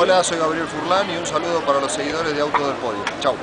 Hola, soy Gabriel Furlan y un saludo para los seguidores de Auto del Podio. Chau.